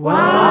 Wow!